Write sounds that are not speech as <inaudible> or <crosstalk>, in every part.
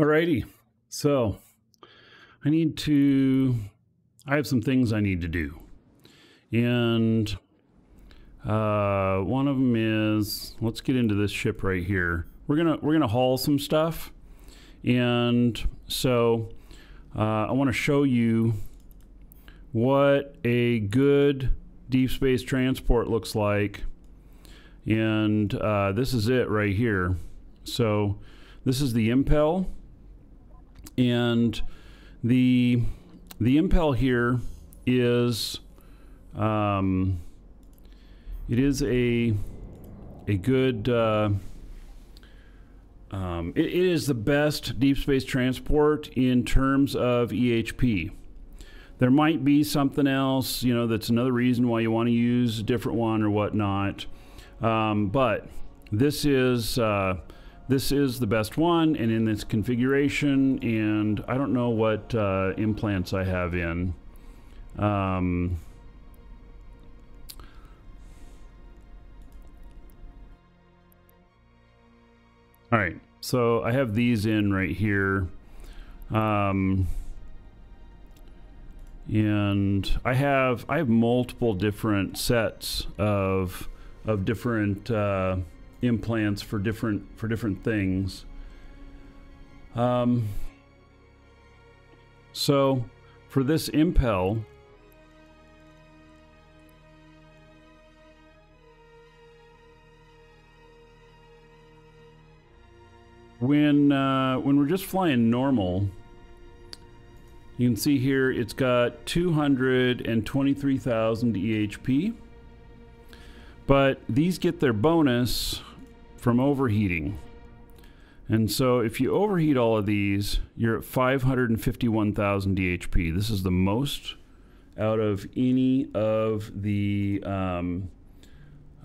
Alrighty. So I need to, I have some things I need to do. And uh, one of them is, let's get into this ship right here. We're gonna we're gonna haul some stuff, and so uh, I want to show you what a good deep space transport looks like, and uh, this is it right here. So this is the Impel and the the impel here is um, it is a a good uh, um, it, it is the best deep space transport in terms of EHP. There might be something else, you know, that's another reason why you want to use a different one or whatnot. Um, but this is uh, this is the best one and in this configuration and I don't know what uh, implants I have in. Um, all right so I have these in right here. Um, and I have I have multiple different sets of of different uh, implants for different for different things. Um, so for this impel, when uh, when we're just flying normal, you can see here it's got 223,000 EHP. But these get their bonus from overheating. And so if you overheat all of these, you're at 551,000 EHP. This is the most out of any of the um,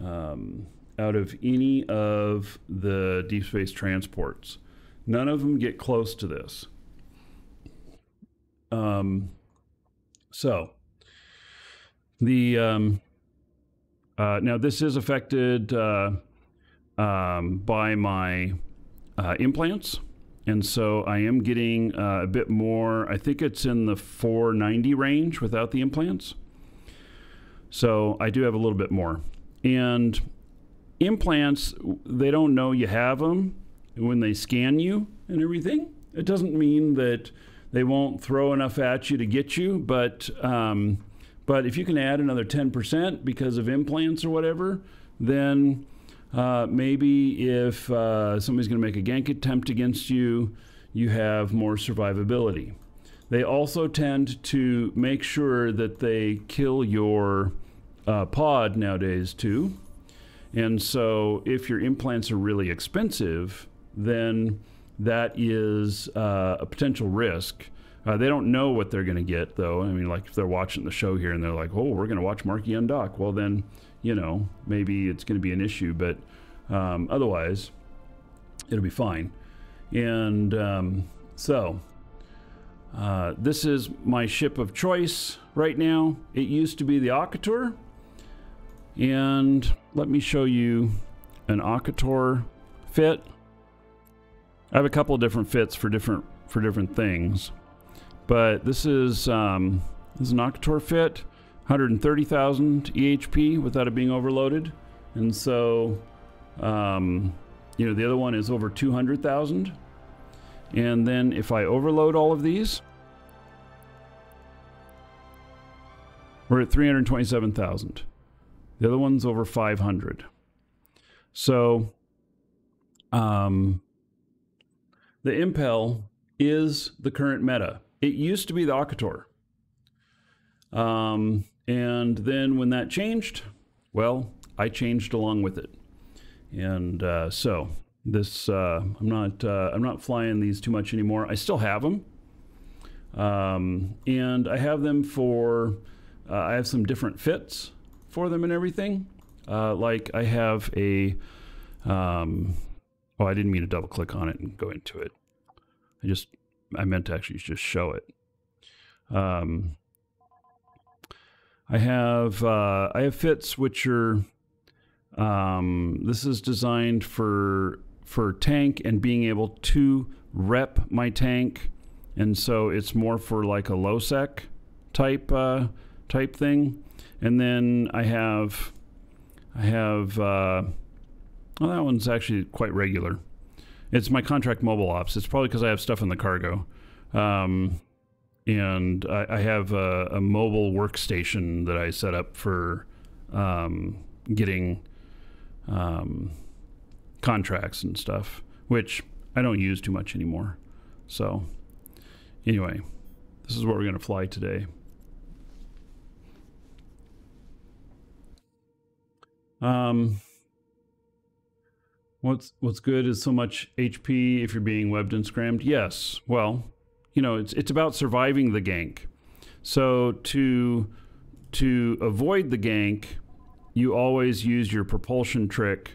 um, out of any of the deep space transports. None of them get close to this. Um, so the um, uh, now this is affected. Uh, um, by my uh, implants. And so I am getting uh, a bit more, I think it's in the 490 range without the implants. So I do have a little bit more. And implants, they don't know you have them when they scan you and everything. It doesn't mean that they won't throw enough at you to get you, but um, but if you can add another 10% because of implants or whatever, then uh, maybe if uh, somebody's going to make a gank attempt against you, you have more survivability. They also tend to make sure that they kill your uh, pod nowadays too. And so if your implants are really expensive, then that is uh, a potential risk. Uh, they don't know what they're going to get, though. I mean, like if they're watching the show here and they're like, "Oh, we're going to watch Markee undock," well, then you know, maybe it's going to be an issue, but um, otherwise, it'll be fine. And um, so, uh, this is my ship of choice right now. It used to be the Occator. And let me show you an Occator fit. I have a couple of different fits for different for different things, but this is um, this is an Occator fit. 130,000 EHP without it being overloaded. And so, um, you know, the other one is over 200,000. And then if I overload all of these, we're at 327,000. The other one's over 500. So, um, the Impel is the current meta. It used to be the Occator. Um, and then when that changed, well, I changed along with it. And uh, so this, uh, I'm not, uh, I'm not flying these too much anymore. I still have them, um, and I have them for. Uh, I have some different fits for them and everything. Uh, like I have a. Um, oh, I didn't mean to double click on it and go into it. I just, I meant to actually just show it. Um, I have uh, I have fits which are um, this is designed for for tank and being able to rep my tank, and so it's more for like a low sec type uh, type thing. And then I have I have uh, well that one's actually quite regular. It's my contract mobile ops. It's probably because I have stuff in the cargo. Um, and I, I have a, a, mobile workstation that I set up for um, getting um, contracts and stuff, which I don't use too much anymore. So, anyway, this is what we're going to fly today. Um, what's what's good is so much HP if you're being webbed and scrammed. Yes, well, you know, it's it's about surviving the gank. So to to avoid the gank, you always use your propulsion trick,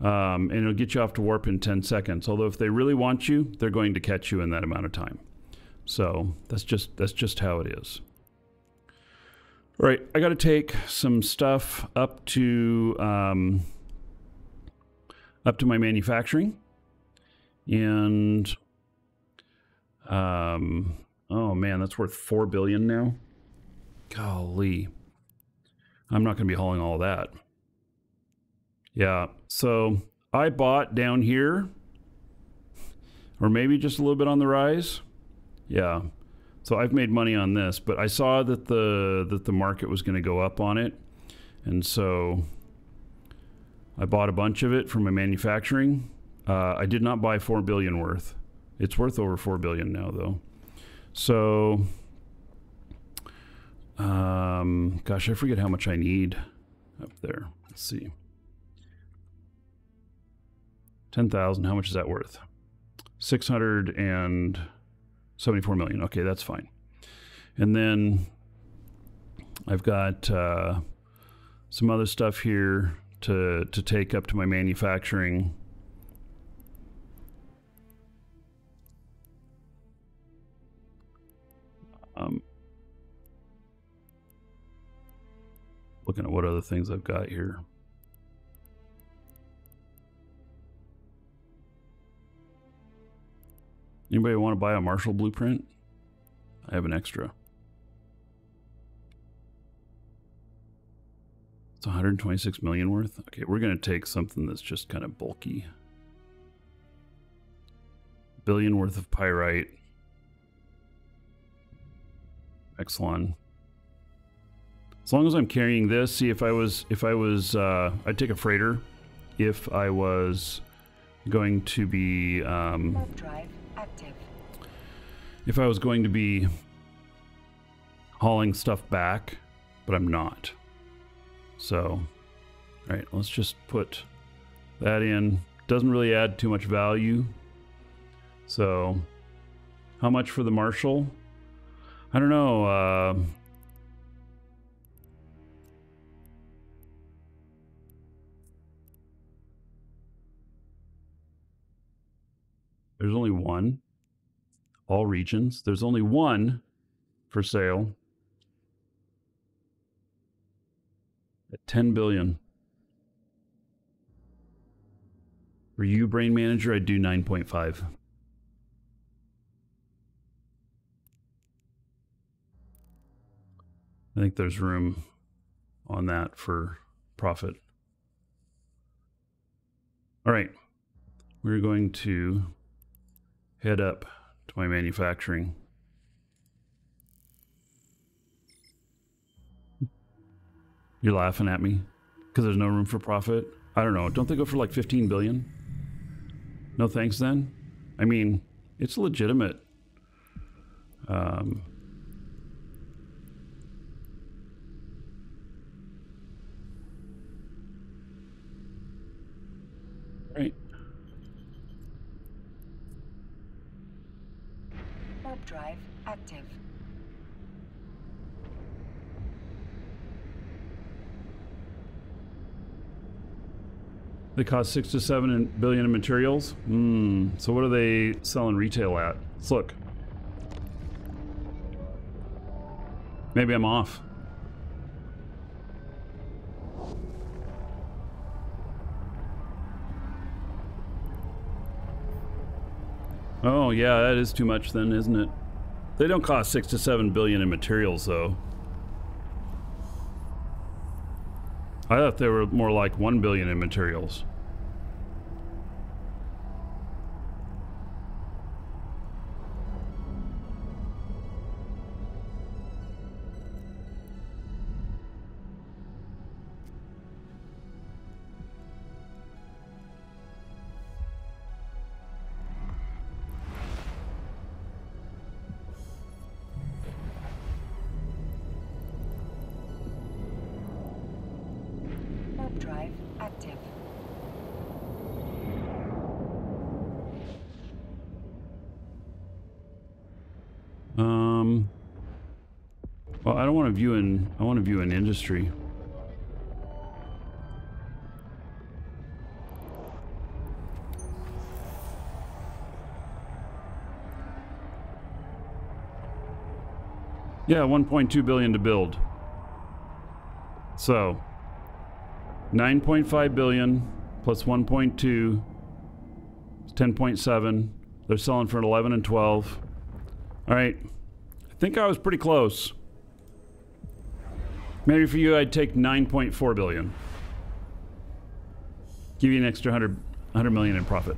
um, and it'll get you off to warp in 10 seconds. Although if they really want you, they're going to catch you in that amount of time. So that's just that's just how it is. All right, I got to take some stuff up to um, up to my manufacturing, and um, oh man, that's worth four billion now. Golly, I'm not going to be hauling all that. Yeah, so I bought down here, or maybe just a little bit on the rise. Yeah, so I've made money on this, but I saw that the that the market was going to go up on it, and so I bought a bunch of it from my manufacturing. Uh, I did not buy four billion worth. It's worth over four billion now, though. So, um, gosh, I forget how much I need up there. Let's see. 10,000, how much is that worth? 674 million. Okay, that's fine. And then I've got uh, some other stuff here to, to take up to my manufacturing Um, looking at what other things I've got here. Anybody want to buy a Marshal blueprint? I have an extra. It's 126 million worth. Okay, we're going to take something that's just kind of bulky. Billion worth of pyerite. Exelon. As long as I'm carrying this, see if I was if I was uh, I'd take a freighter if I was going to be um, if I was going to be hauling stuff back, but I'm not. So, all right, let's just put that in. Doesn't really add too much value. So, how much for the Marshal? I don't know. Uh, there's only one. All regions. There's only one for sale at 10 billion. For you, Brain Manager, I'd do 9.5. I think there's room on that for profit. All right, we're going to head up to my manufacturing. You're laughing at me because there's no room for profit. I don't know. Don't they go for like 15 billion? No thanks then. I mean, it's legitimate. Um, Right. Warp drive active. They cost six to seven billion in materials. Hmm. So what are they selling retail at? Let's look. Maybe I'm off. Oh, yeah, that is too much then, isn't it? They don't cost 6 to 7 billion in materials, though. I thought they were more like 1 billion in materials. View in industry. Yeah, 1.2 billion to build. So, 9.5 billion plus 1.2 is 10.7. They're selling for 11 and 12. All right. I think I was pretty close. Maybe for you, I'd take 9.4 billion. Give you an extra 100, 100 million in profit.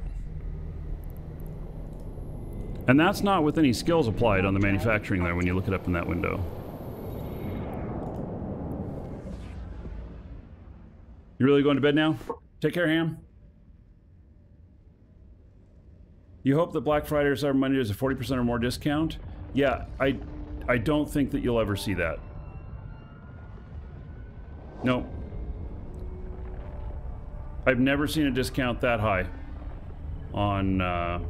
And that's not with any skills applied on the manufacturing there when you look it up in that window. You really going to bed now? Take care, Ham. You hope that Black Friday or Cyber Monday is a 40% or more discount? Yeah, I I don't think that you'll ever see that. No. I've never seen a discount that high on uh,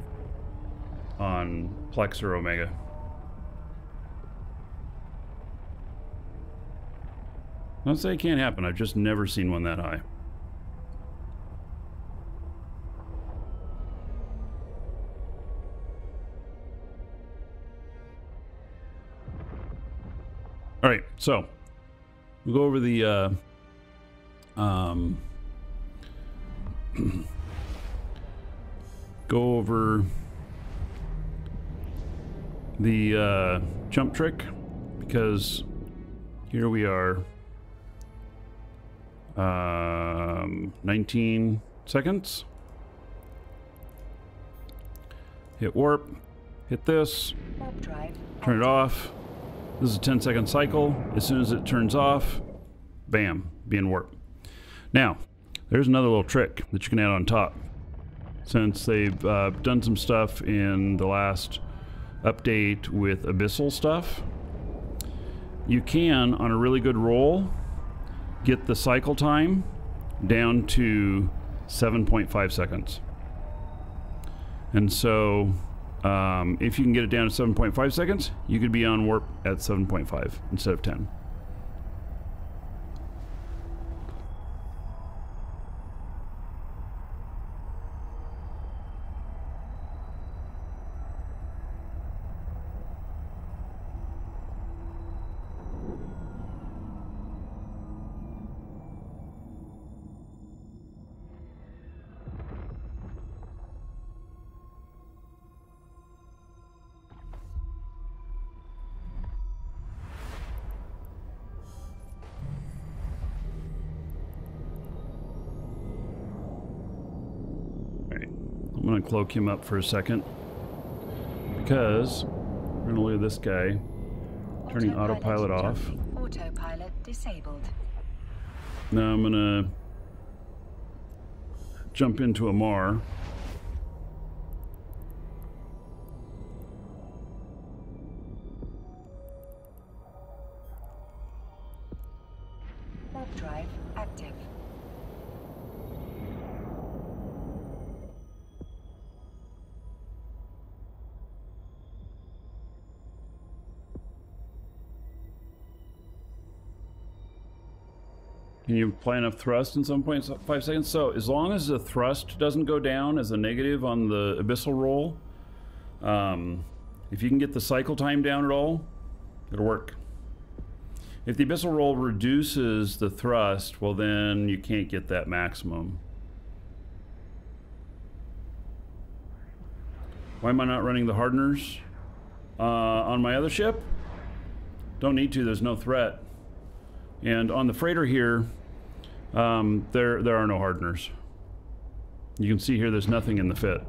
on Plex or Omega. Don't say it can't happen. I've just never seen one that high. All right, so we'll go over the uh, um, <clears throat> go over the uh, jump trick because here we are um, 19 seconds. Hit warp hit this Warp drive. turn it off this is a 10 second cycle. As soon as it turns off bam being warp. Now there's another little trick that you can add on top. Since they've uh, done some stuff in the last update with abyssal stuff you can on a really good roll get the cycle time down to 7.5 seconds. And so um, if you can get it down to 7.5 seconds you could be on warp at 7.5 instead of 10 cloak him up for a second because we're gonna look at this guy turning autopilot off. Autopilot disabled. Now I'm gonna jump into a Mar. Apply enough thrust in some point five seconds? So as long as the thrust doesn't go down as a negative on the abyssal roll, um, if you can get the cycle time down at all, it'll work. If the abyssal roll reduces the thrust, well then you can't get that maximum. Why am I not running the hardeners uh, on my other ship? Don't need to, there's no threat. And on the freighter here, um, there, there are no hardeners. You can see here there's nothing in the fit.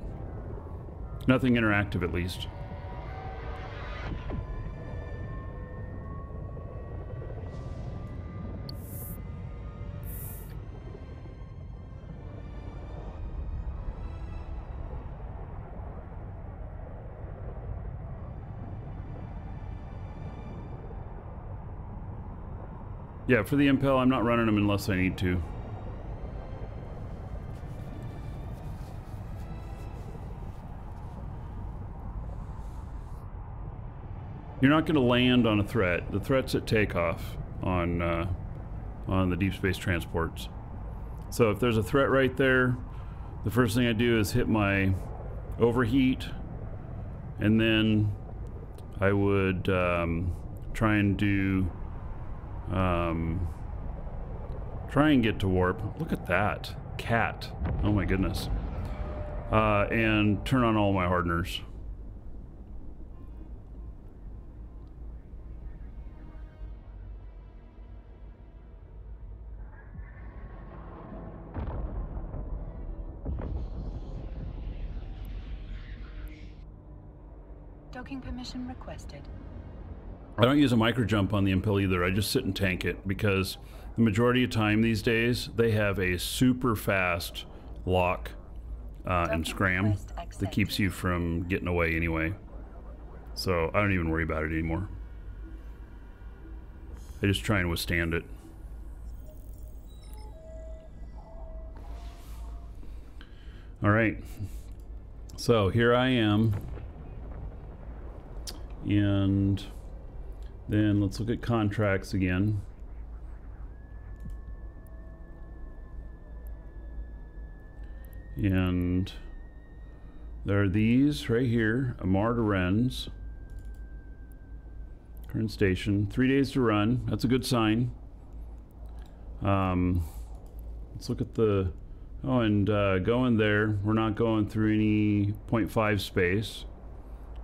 Nothing interactive at least. Yeah, for the Impel, I'm not running them unless I need to. You're not going to land on a threat. The threat's at takeoff on uh, on the deep space transports. So if there's a threat right there, the first thing I do is hit my overheat, and then I would um, try and do um, try and get to warp. Look at that. Cat. Oh my goodness. Uh, and turn on all my hardeners. Docking permission requested. I don't use a micro jump on the Impel either. I just sit and tank it because the majority of time these days they have a super fast lock uh, and scram that keeps you from getting away anyway. So I don't even worry about it anymore. I just try and withstand it. All right. So here I am. And then let's look at contracts again. And there are these right here, Amarr to. Current station, three days to run. That's a good sign. Um, let's look at the, oh, and uh, going there, we're not going through any 0.5 space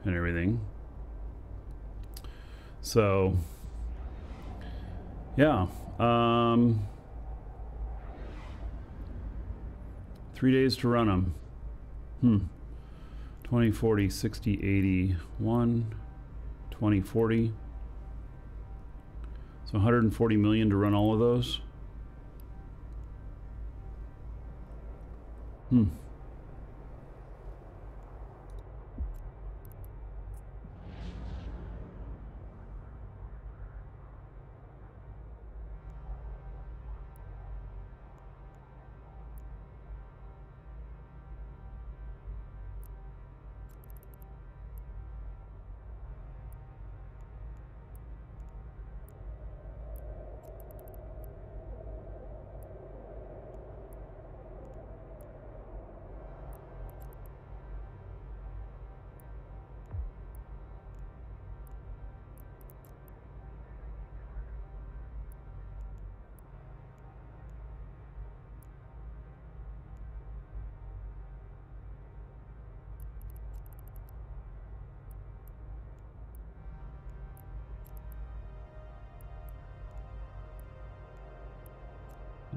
and everything. So, yeah. Um, three days to run them. Hmm. 20, 40, 60, 80, 1, 20, 40. So 140 million to run all of those. Hmm.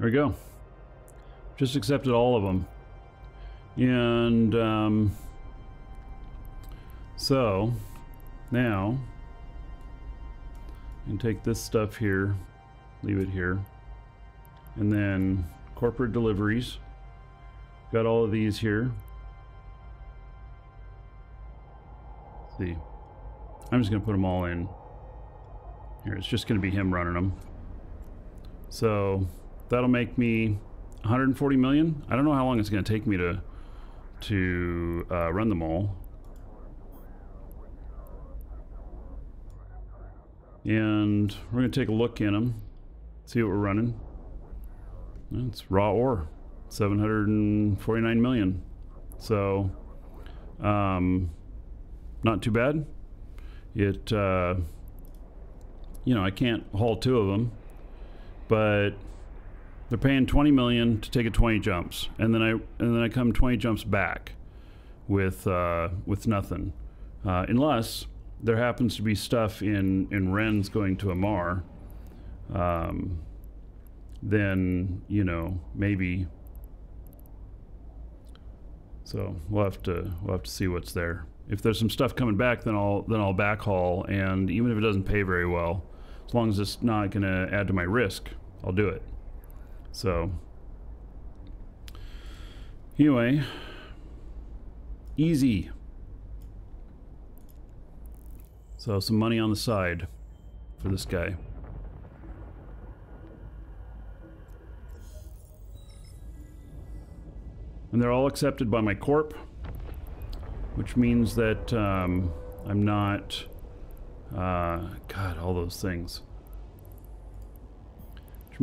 There we go. Just accepted all of them. And um, so now and take this stuff here, leave it here, and then corporate deliveries. Got all of these here. Let's see, I'm just gonna put them all in. Here, it's just gonna be him running them. So that'll make me 140 million. I don't know how long it's going to take me to to uh, run them all. And we're going to take a look in them, see what we're running. It's raw ore, 749 million. So, um, not too bad. It, uh, you know, I can't haul two of them, but they're paying 20 million to take it 20 jumps, and then I and then I come 20 jumps back. with uh, with nothing, uh, unless there happens to be stuff in in Rens going to Amarr. Um, then you know maybe. So we'll have to we'll have to see what's there. If there's some stuff coming back, then I'll then I'll backhaul, and even if it doesn't pay very well, as long as it's not going to add to my risk, I'll do it. So anyway, easy. So some money on the side for this guy. And they're all accepted by my corp, which means that um, I'm not. Uh, God, all those things.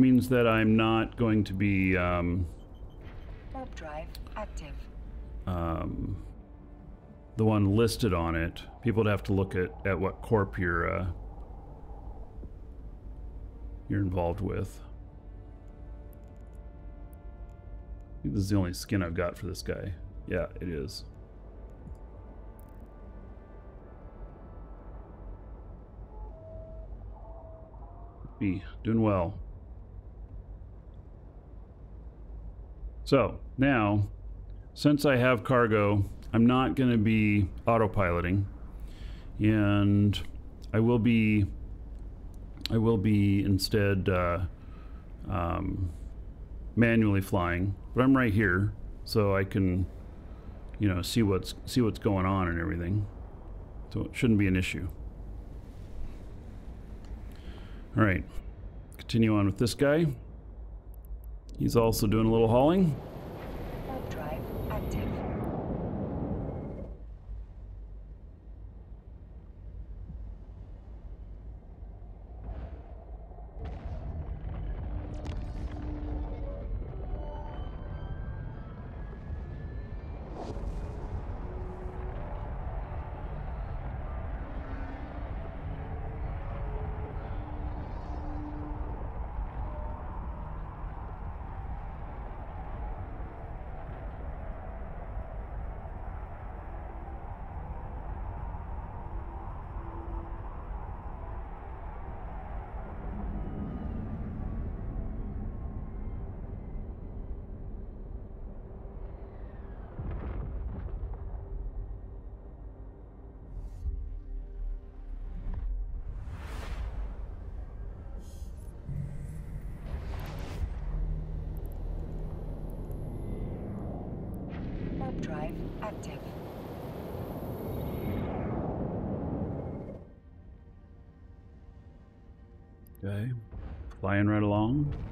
Means that I'm not going to be. Um, Warp drive active. um, the one listed on it. People would have to look at, at what corp you're uh, you're involved with. I think this is the only skin I've got for this guy. Yeah, it is. Be doing well. So now, since I have cargo, I'm not going to be autopiloting, and I will be. I will be instead uh, um, manually flying, but I'm right here, so I can, you know, see what's see what's going on and everything. So it shouldn't be an issue. All right, continue on with this guy. He's also doing a little hauling. Drive active. Okay, flying right along.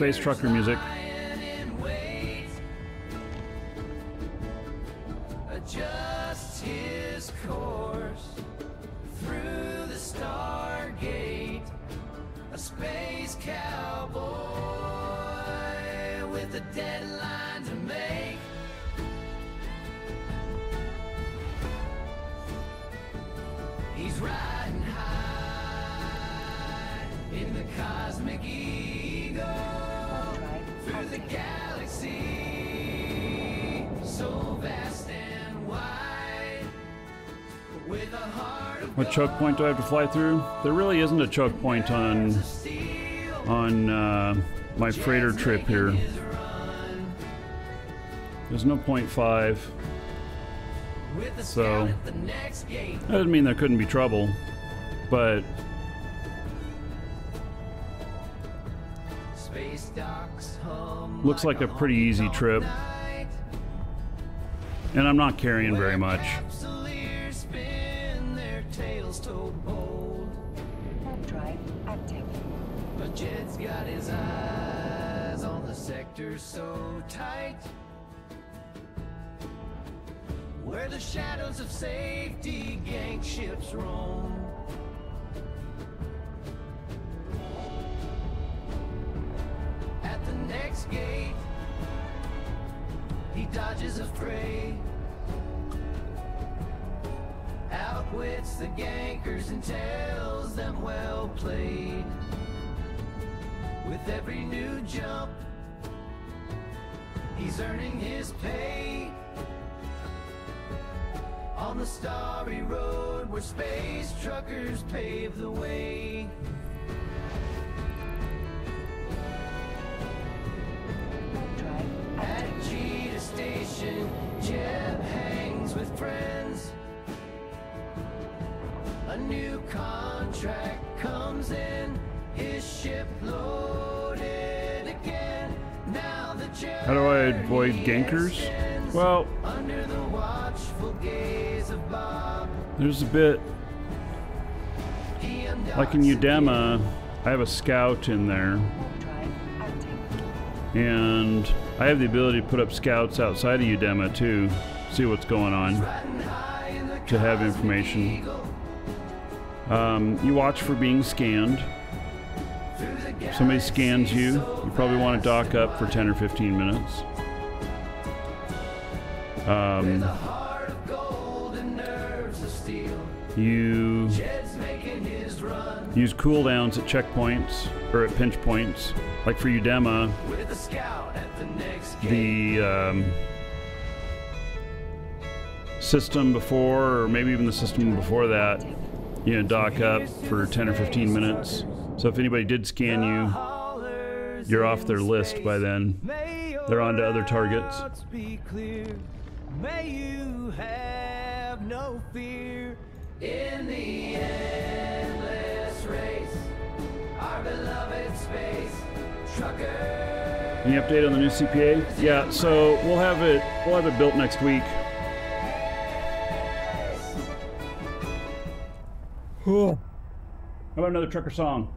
Space trucker music. What choke point do I have to fly through? There really isn't a choke point on on uh, my freighter trip here. There's no point five. So-. That doesn't mean there couldn't be trouble, but Looks like a pretty easy trip. and I'm not carrying very much. So tight. Where the shadows of safety gank ships roam. At the next gate, he dodges a fray. Outwits the gankers and tells them well played. With every new jump, he's earning his pay. On the starry road where space truckers pave the way. At. Cheetah Station, Jeb hangs with friends. A new contract comes in, his ship loaded How do I avoid gankers? Well, there's a bit like in. Uedama. I have a scout in there, and I have the ability to put up scouts outside of Uedama too, see what's going on, to have information. Um, you watch for being scanned. If somebody scans you, you probably want to dock up for 10 or 15 minutes. Um, you use cooldowns at checkpoints or at pinch points. Like for Uedama, the um, system before, or maybe even the system before that, you know, dock up for 10 or 15 minutes. So if anybody did scan you, you're off their list by then. They're on to other targets. Be clear. May you have no fear in the endless race. Our beloved space trucker. Any update on the new CPA? Yeah, so we'll have it we'll have it built next week. Cool. How about another trucker song?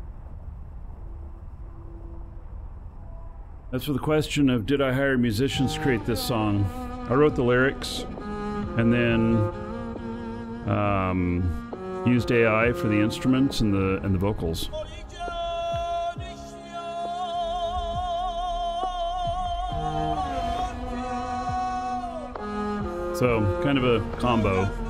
As for the question of did I hire musicians to create this song, I wrote the lyrics and then um, used AI for the instruments and the and the vocals. So kind of a combo.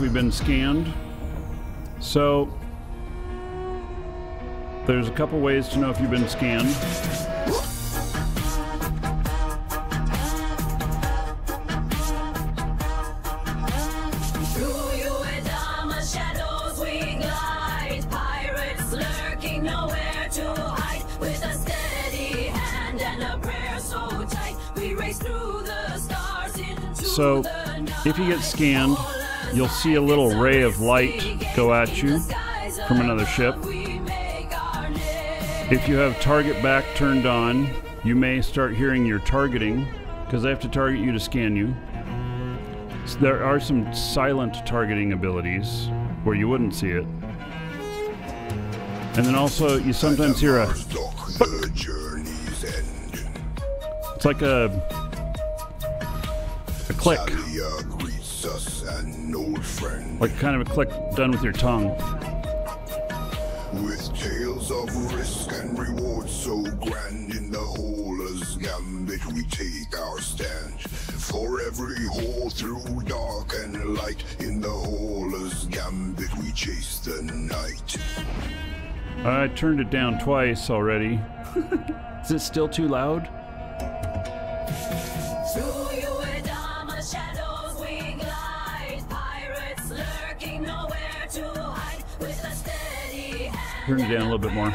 We've been scanned. So there's a couple ways to know if you've been scanned. So if you get scanned, you'll see a little ray of light go at you from another ship. If you have target back turned on, you may start hearing your targeting because they have to target you to scan you. So there are some silent targeting abilities where you wouldn't see it. And then also, you sometimes hear a. Mars dock, the journey's end. It's like a. a click. Talia greets us, an old friend. Like kind of a click done with your tongue. With tales of risk and reward so grand in the Hola's gambit, we take our stand. For every hole through dark and light, in the Hola's gambit, we chase the night. I turned it down twice already. <laughs> Is it still too loud? Turn it down a little bit more.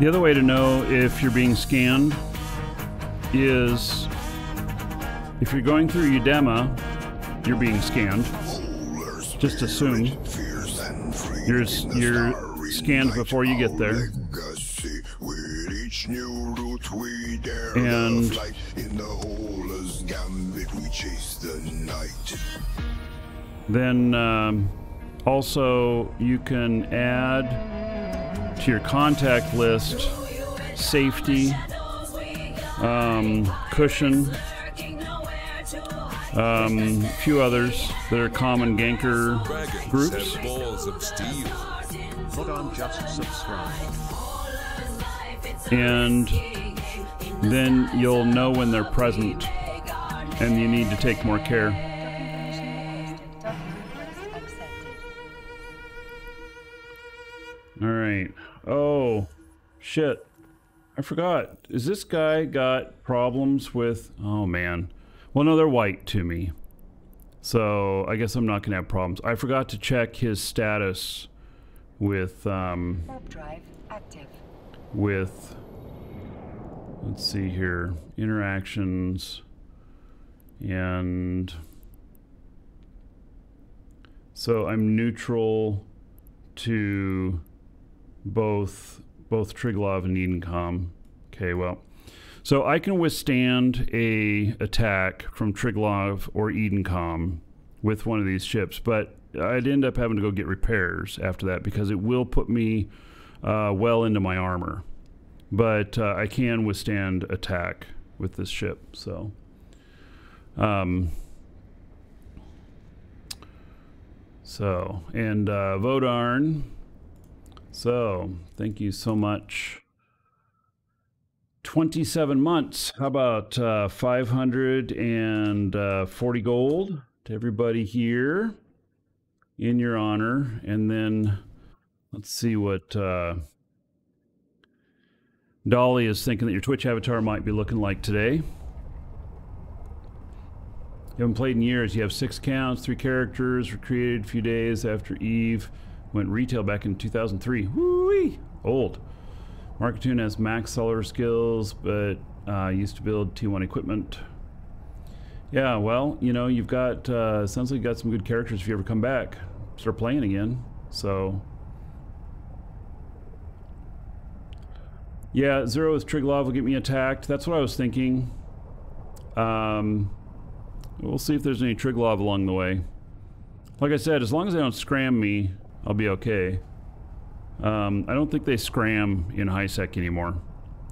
the other way to know if you're being scanned is if you're going through Uedama, you're being scanned. Just assume you're you're scanned before you get there. And-. Then um, also you can add to your contact list safety, um, Kusion, um, a few others that are common ganker groups. have balls of steel. Hold on, just subscribe. and then you'll know when they're present and you need to take more care. Document request accepted. All right. Oh, shit. I forgot. Is this guy got problems with. Oh, man. Well, no, they're white to me. So I guess I'm not going to have problems. I forgot to check his status with. Um, drive active. with let's see here interactions and so I'm neutral to both both Triglav and Edencom. Okay, well. So I can withstand a attack from Triglav or Edencom with one of these ships, but I'd end up having to go get repairs after that because it will put me uh, well into my armor. But uh, I can withstand attack with this ship. So, um, so and uh, Vodarn. So thank you so much. 27 months. How about uh, 540 gold to everybody here in your honor? And then let's see what uh, Dolly is thinking that your Twitch avatar might be looking like today. You haven't played in years. You have six accounts, three characters, were created a few days after Eve went retail back in 2003. Woo-wee! Old. Marketoon has max solar skills, but uh, used to build T1 equipment. Yeah, well, you know, you've got, uh, sounds like you got some good characters if you ever come back. Start playing again. So, yeah, Zero with Triglav will get me attacked. That's what I was thinking. Um, we'll see if there's any Triglav along the way. Like I said, as long as they don't scram me, I'll be okay. Um, I don't think they scram in high sec anymore.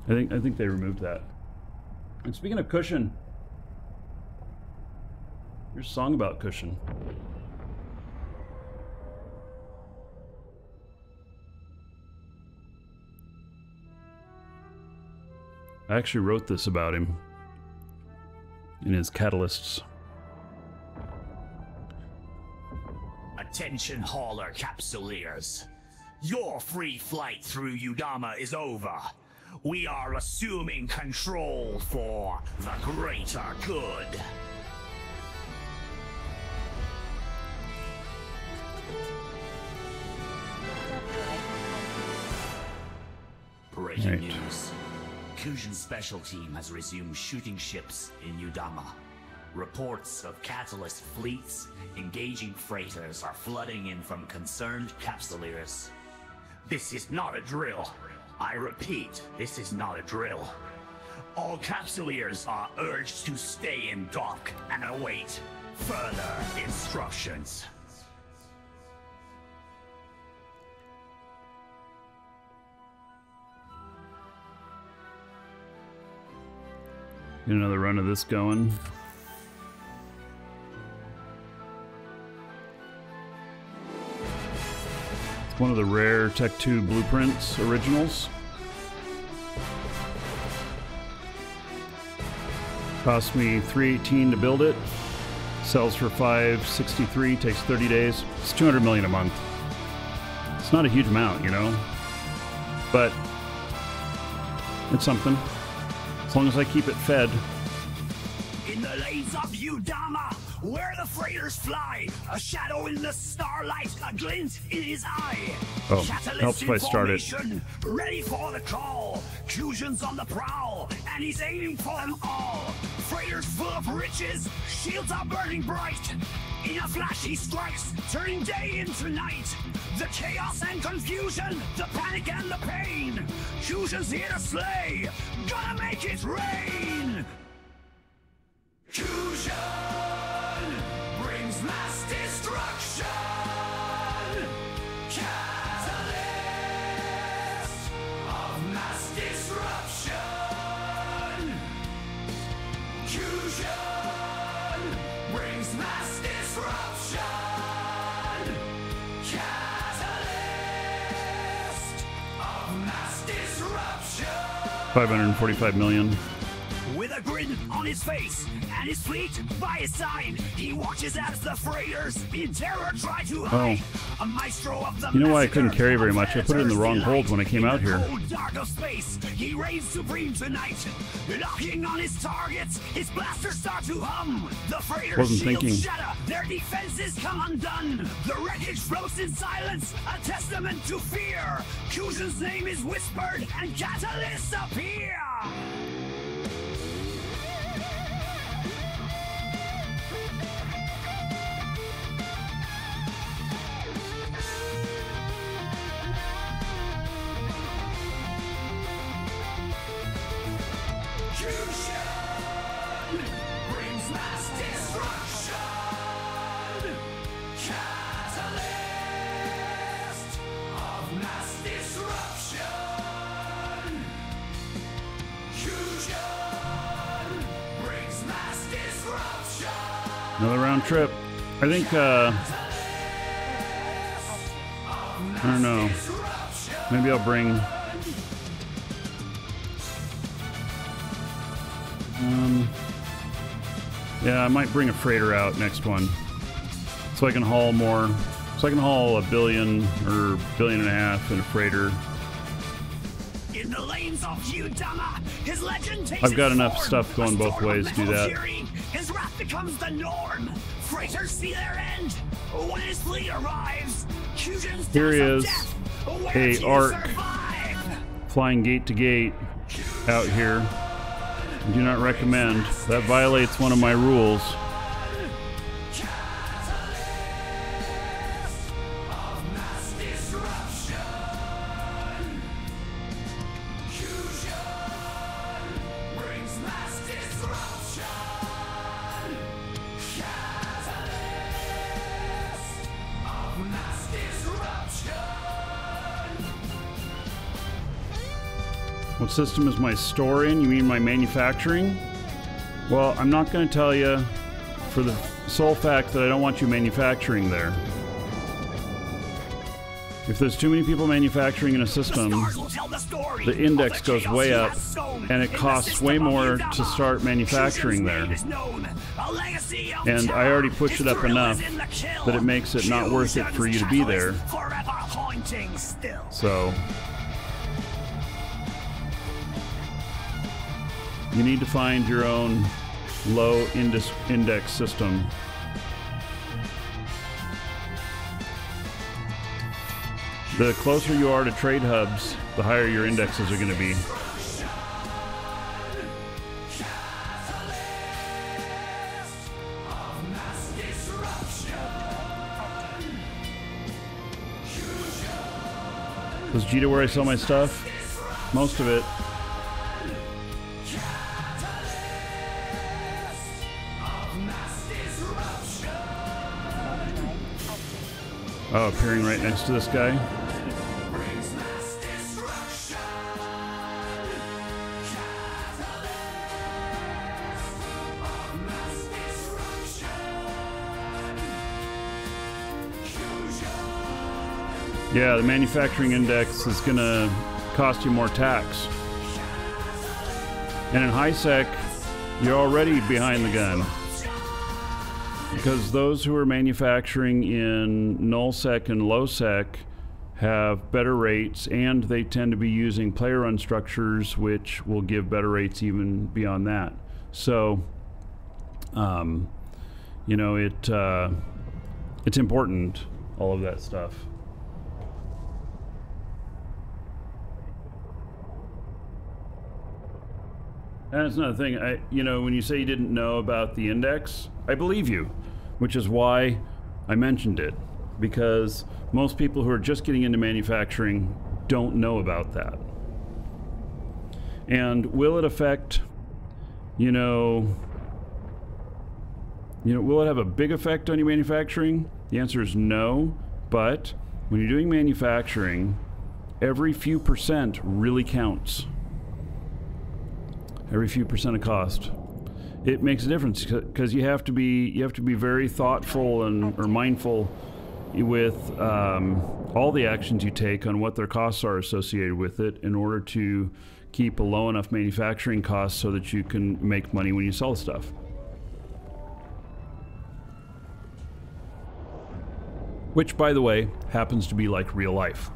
I think I think they removed that. And speaking of Kusion, your song about Kusion. I actually wrote this about him in his catalysts. Attention hauler capsuleers. Your free flight through Uedama is over. We are assuming control for the greater good. Breaking Right. news. Kujin's special team has resumed shooting ships in Uedama. Reports of catalyst fleets engaging freighters are flooding in from concerned capsuleers. This is not a drill. I repeat, this is not a drill. All capsuleers are urged to stay in dock and await. Further instructions. Get another run of this going. One of the rare Tech 2 blueprints originals. Cost me 318 to build it. Sells for 563, takes 30 days. It's 200 million a month. It's not a huge amount, you know. But it's something. As long as I keep it fed. In the lanes of where the freighters fly, a shadow in the starlight, a glint in his eye. Oh, Catalyst helps if I start it. information, Ready for the call. Fusion's on the prowl, and he's aiming for them all. Freighters full of riches, shields are burning bright. In a flash he strikes, turning day into night. The chaos and confusion, the panic and the pain. Fusion's here to slay, gonna make it rain. 545 million. With a grin on his face and his fleet by his side, he watches as the freighters in terror try to oh. hide. A maestro of the Oh. You know why I couldn't carry very much? I put it in the wrong hold when I came out here. In the cold dark of space, he reigns supreme tonight. Locking on his targets, his blasters start to hum. The freighters Wasn't thinking. shatter, their defenses come undone. The wreckage floats in silence, a testament to fear. Fusion's name is whispered, and catalysts appear. I think, uh, I don't know. Maybe I'll bring. Um, yeah, I might bring a freighter out next one. So I can haul more. So I can haul a billion or billion and a half in a freighter. In the lanes of Uedama, his legend takes I've got enough stuff going both ways to do that. His wrath becomes the norm. Freighters see their end when his fleet arrives. Fusion's Here he is, a arc. survive. flying gate to gate out here. Do not recommend. That violates one of my rules. System is my store in? You mean my manufacturing? Well, I'm not going to tell you for the sole fact that I don't want you manufacturing there. If there's too many people manufacturing in a system, Stars will tell the the index goes way up, and it costs way more to start manufacturing there. name is known, a legacy of And I already pushed it up enough is in the kill. that it makes it not worth it for you to be there. catalyst Forever haunting still. So you need to find your own low index index system. The closer you are to trade hubs, the higher your indexes are going to be. Was Jita where I sell my stuff? Most of it. Oh, appearing right next to this guy. Yeah, the manufacturing index is going to cost you more tax. And in high sec, you're already behind the gun. Because those who are manufacturing in null sec and low sec have better rates, and they tend to be using player run structures, which will give better rates even beyond that. So, um, you know, it uh, it's important, all of that stuff. And that's another thing. I, you know, when you say you didn't know about the index, I believe you, which is why I mentioned it, because most people who are just getting into manufacturing don't know about that. And will it affect, you know, you know, will it have a big effect on your manufacturing? The answer is no. But when you're doing manufacturing, every few percent really counts every few percent of cost. It makes a difference because you have to be you have to be very thoughtful and or mindful with um, all the actions you take on what their costs are associated with it in order to keep a low enough manufacturing cost so that you can make money when you sell stuff. Which, by the way, happens to be like real life.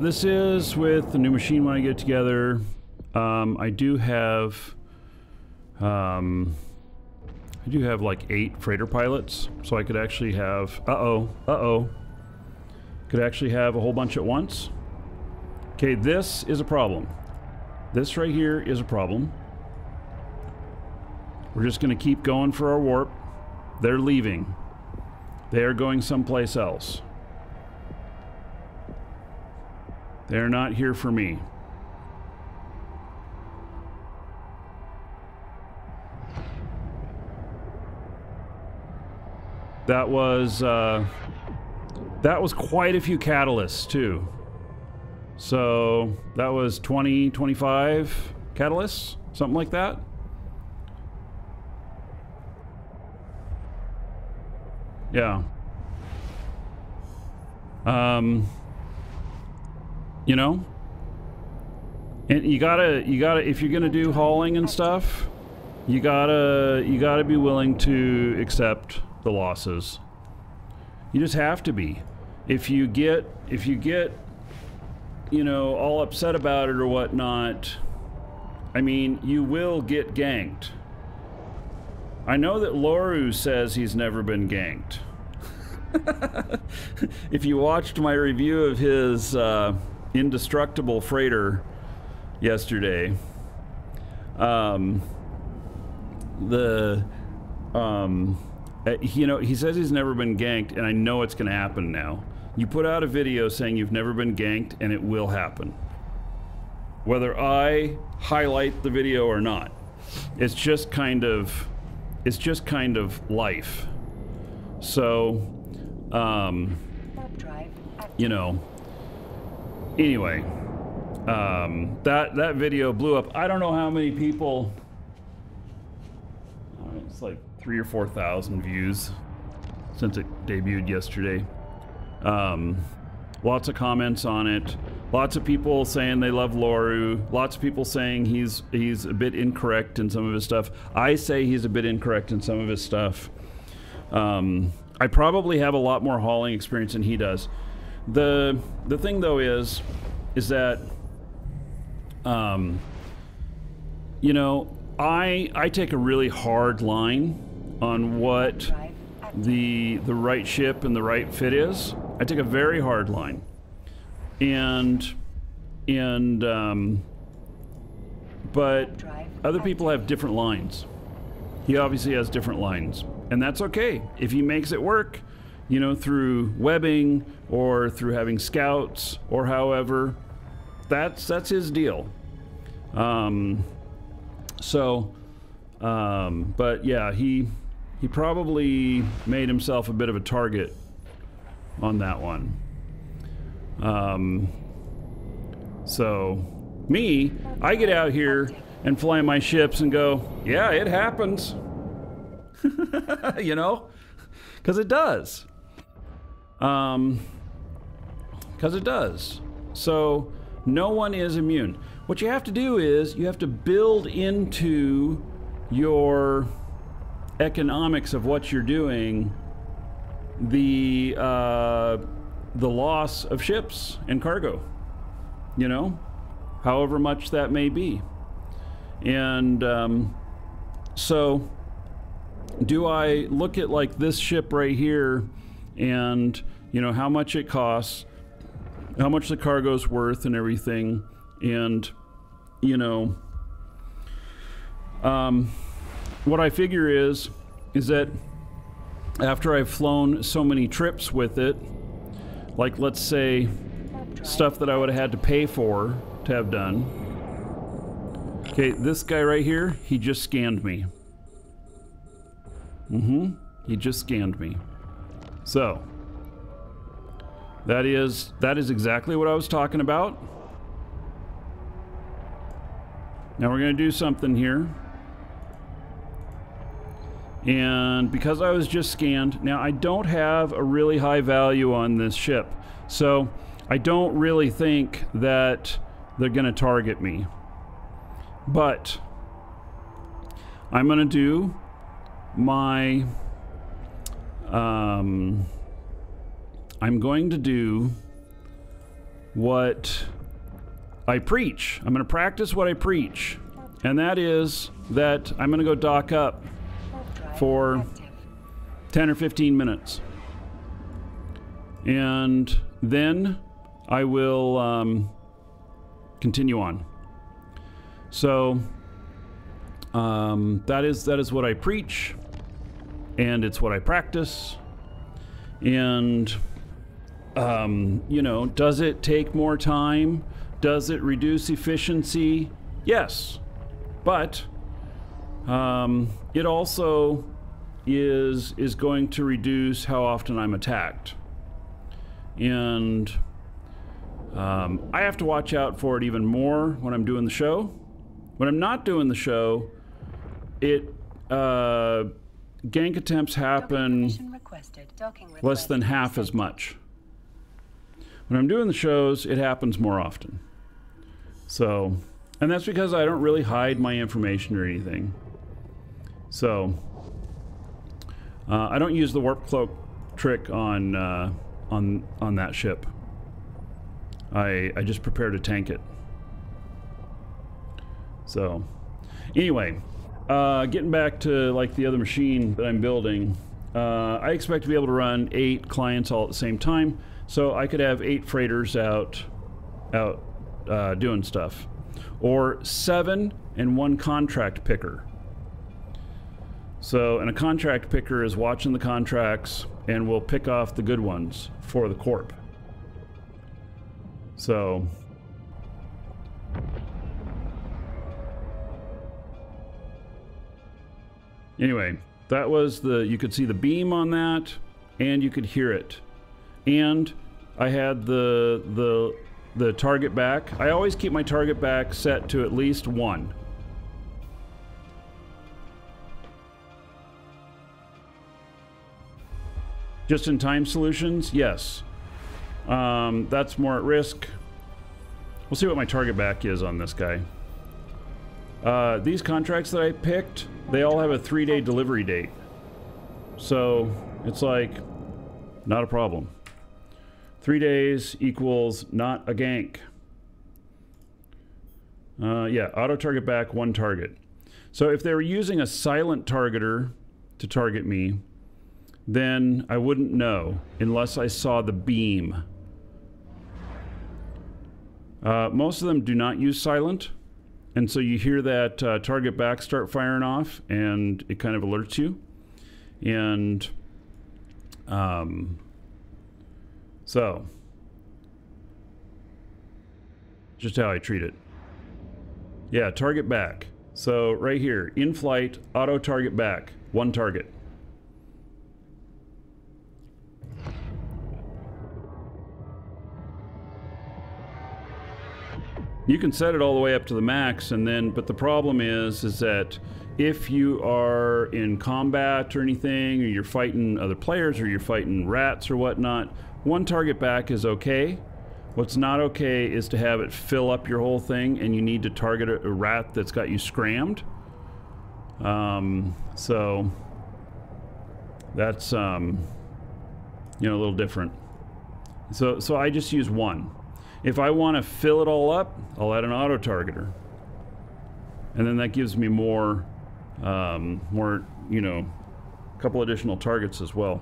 This is with the new machine when I get together. Um, I do have, um, I do have like eight freighter pilots, so I could actually have. Uh oh, uh oh. Could actually have a whole bunch at once. Okay, this is a problem. This right here is a problem. We're just to keep going for our warp. They're leaving. They are going someplace else. They're not here for me. That was uh, that was quite a few catalysts too. So that was 20, 25 catalysts, something like that. Yeah. Um, you know, and you gotta, you gotta, if you're gonna do hauling and stuff, you gotta, you gotta be willing to accept the losses. You just have to be. If you get, if you get, you know, all upset about it or whatnot, I mean, you will get ganked. I know that Loru says he's never been ganked. <laughs> if you watched my review of his uh, indestructible freighter yesterday, um, the um, uh, you know he says he's never been ganked, and I know it's going to happen now. You put out a video saying you've never been ganked, and it will happen. Whether I highlight the video or not, it's just kind of it's just kind of life. So, um, Warp drive active. you know. Anyway, um, that that video blew up. I don't know how many people. I It's like three or four thousand views since it debuted yesterday. Um, lots of comments on it. Lots of people saying they love Loru. Lots of people saying he's he's a bit incorrect in some of his stuff. I say he's a bit incorrect in some of his stuff. Um, I probably have a lot more hauling experience than he does. The The thing though is, is that, um, you know, I I take a really hard line on what the the right ship and the right fit is. I take a very hard line, and and um, but other people have different lines. He obviously has different lines, and that's okay if he makes it work. You know, through webbing or through having scouts or however. That's that's his deal. Um, so, um, but yeah, he he probably made himself a bit of a target on that one. Um, so, me, I get out here and fly my ships and go, yeah, it happens. <laughs> you know, because it does. Um, because it does. So no one is immune. What you have to do is you have to build into your economics of what you're doing the uh, the loss of ships and cargo. You know, however much that may be, and um, so do I look at like this ship right here and you know how much it costs, how much the cargo's worth and everything and you know um, what I figure is is that after I've flown so many trips with it like let's say stuff that I would have had to pay for to have done okay this guy right here he just scanned me Mm-hmm. He just scanned me. So that is that is exactly what I was talking about. Now we're gonna do something here. And because I was just scanned, now I don't have a really high value on this ship. So I don't really think that they're gonna target me. But I'm gonna do my um, I'm going to do what I preach. I'm going to practice what I preach. And that is that I'm going to go dock up for 10 or 15 minutes. And then I will um, continue on. So um, that is that is what I preach, and it's what I practice. And um, you know, does it take more time? Does it reduce efficiency? Yes, but um, it also is is going to reduce how often I'm attacked, and um, I have to watch out for it even more when I'm doing the show. When I'm not doing the show, it uh, gank attempts happen Permission requested. Docking less than half as much. When I'm doing the shows, it happens more often. So, and that's because I don't really hide my information or anything. So, uh, I don't use the warp cloak trick on uh, on on that ship. I I just prepare to tank it. So, anyway, uh, getting back to like the other machine that I'm building, uh, I expect to be able to run eight clients all at the same time. So I could have eight freighters out, out uh, doing stuff, or seven and one contract picker. So, and a contract picker is watching the contracts and will pick off the good ones for the corp. So, Anyway, that was the you could see the beam on that and you could hear it. And I had the the the target back. I always keep my target back set to at least 1. Just in time solutions? Yes. Um, that's more at risk. We'll see what my target back is on this guy. Uh, these contracts that I picked, they all have a three-day delivery date. So it's like, not a problem. Three days equals not a gank. Uh, yeah, auto target back, one target. So if they were using a silent targeter to target me, then I wouldn't know unless I saw the beam. Uh, most of them do not use silent, and so you hear that uh, target back start firing off, and it kind of alerts you. And um, so, just how I treat it. Yeah, target back. So right here, in flight, auto target back, one target. You can set it all the way up to the max and then, but the problem is, is that if you are in combat or anything, or you're fighting other players, or you're fighting rats or whatnot, one target back is okay. What's not okay is to have it fill up your whole thing and you need to target a, rat that's got you scrammed. Um, so that's, um, you know, a little different. So, so I just use one. If I want to fill it all up, I'll add an auto targeter. And then that gives me more, um, more, you know, a couple additional targets as well.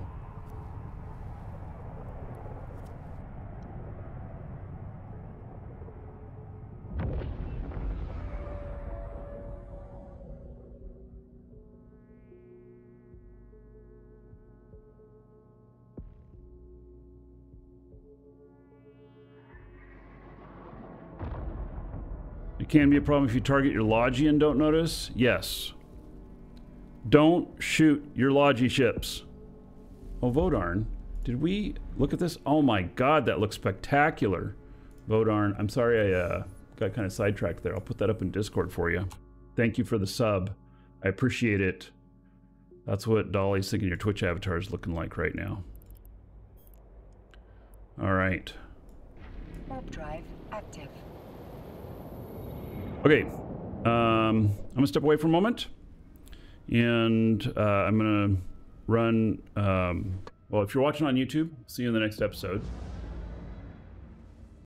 Can be a problem if you target your Logi and don't notice. Yes. Don't shoot your Logi ships. Oh, Vodarn. Did we look at this? Oh my god, that looks spectacular. Vodarn, I'm sorry I uh, got kind of sidetracked there. I'll put that up in Discord for you. Thank you for the sub. I appreciate it. That's what Dolly's thinking your Twitch avatar is looking like right now. All right. Warp drive active. Okay, um, I'm gonna step away for a moment, and uh, I'm gonna run. Um, well, if you're watching on YouTube, see you in the next episode.